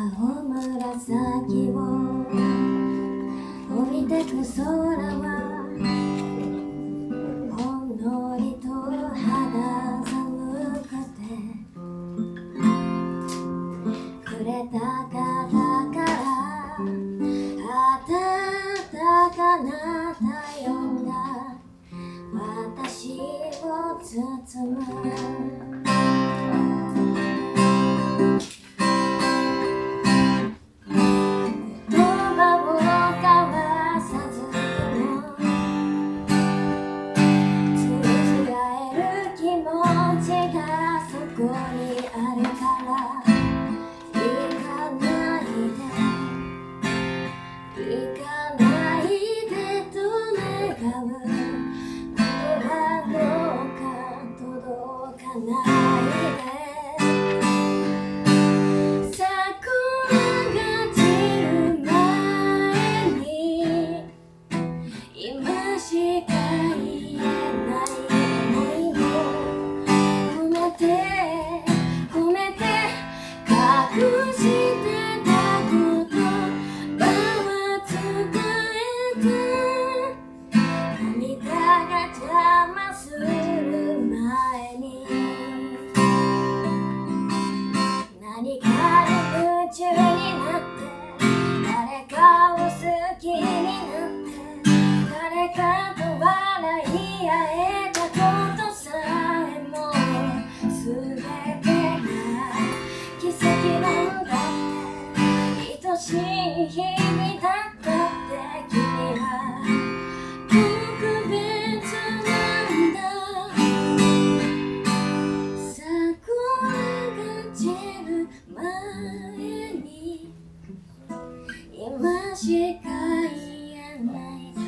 青紫を降りてく空はほんのりと肌寒くてくれた方から暖かな太陽が私を包む。night. 誰かと笑い合えたことさえも全てが奇跡なんだって愛しい日にだったって君は特別なんだ桜が散る前に今しか言えない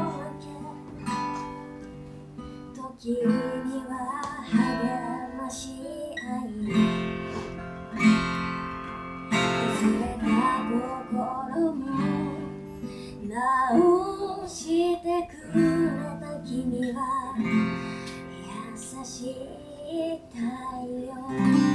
時には励まし合い崩れた心も直してくれた君は優しい太陽